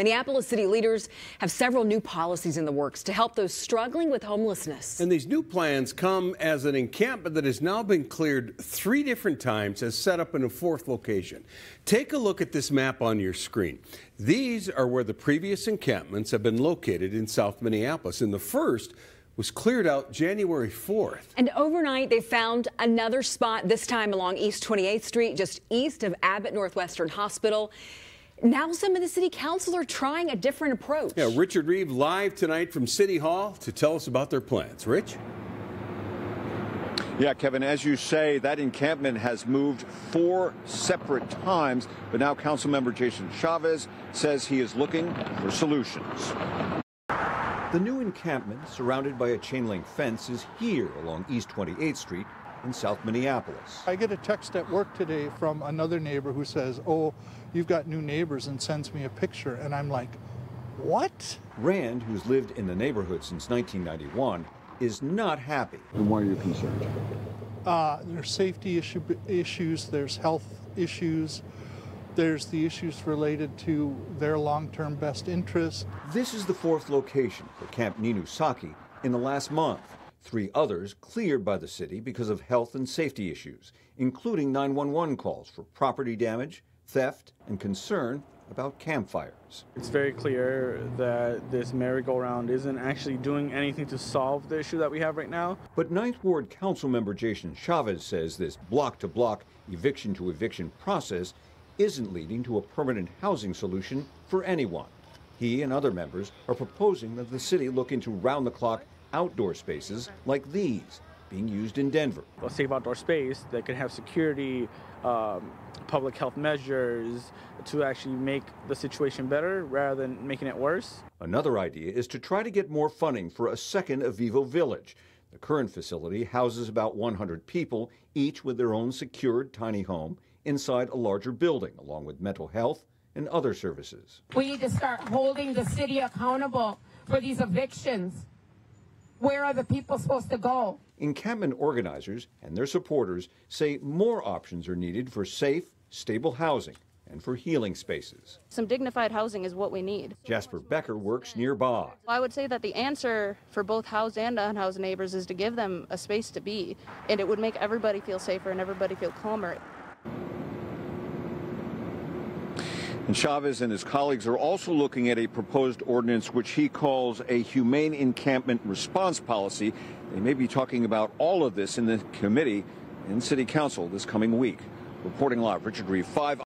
Minneapolis city leaders have several new policies in the works to help those struggling with homelessness. And these new plans come as an encampment that has now been cleared three different times has set up in a fourth location. Take a look at this map on your screen. These are where the previous encampments have been located in South Minneapolis. And the first was cleared out January 4th. And overnight, they found another spot, this time along East 28th Street, just east of Abbott Northwestern Hospital. Now some of the city council are trying a different approach. Yeah, Richard Reeve live tonight from City Hall to tell us about their plans. Rich? Yeah, Kevin, as you say, that encampment has moved four separate times, but now Councilmember Jason Chavez says he is looking for solutions. The new encampment, surrounded by a chain link fence, is here along East 28th Street in South Minneapolis. I get a text at work today from another neighbor who says, Oh, you've got new neighbors, and sends me a picture. And I'm like, What? Rand, who's lived in the neighborhood since 1991, is not happy. And why are you concerned? Uh, there's safety issue, issues, there's health issues. There's the issues related to their long-term best interest. This is the fourth location for Camp Nenookaasi in the last month. Three others cleared by the city because of health and safety issues, including 911 calls for property damage, theft, and concern about campfires. It's very clear that this merry-go-round isn't actually doing anything to solve the issue that we have right now. But Ninth Ward Councilmember Jason Chavez says this block-to-block, eviction-to-eviction process isn't leading to a permanent housing solution for anyone. He and other members are proposing that the city look into round the clock outdoor spaces like these being used in Denver. Let's say outdoor space that can have security, um, public health measures to actually make the situation better rather than making it worse. Another idea is to try to get more funding for a second Avivo Village. The current facility houses about 100 people, each with their own secured tiny home inside a larger building, along with mental health and other services. We need to start holding the city accountable for these evictions. Where are the people supposed to go? Encampment organizers and their supporters say more options are needed for safe, stable housing and for healing spaces. Some dignified housing is what we need. Jasper Becker works nearby. I would say that the answer for both housed and unhoused neighbors is to give them a space to be, and it would make everybody feel safer and everybody feel calmer. And Chavez and his colleagues are also looking at a proposed ordinance which he calls a humane encampment response policy. They may be talking about all of this in the committee in City Council this coming week. Reporting live, Richard Reeve, 5